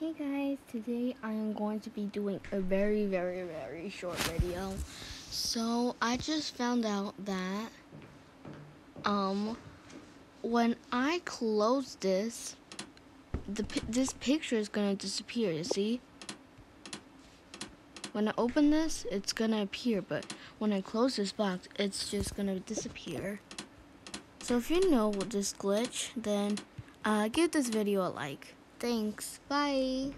Hey guys, today I am going to be doing a very, very, very short video. So I just found out that um when I close this, the this picture is gonna disappear. You see? When I open this, it's gonna appear, but when I close this box, it's just gonna disappear. So if you know what this glitch, then uh, give this video a like. Thanks. Bye.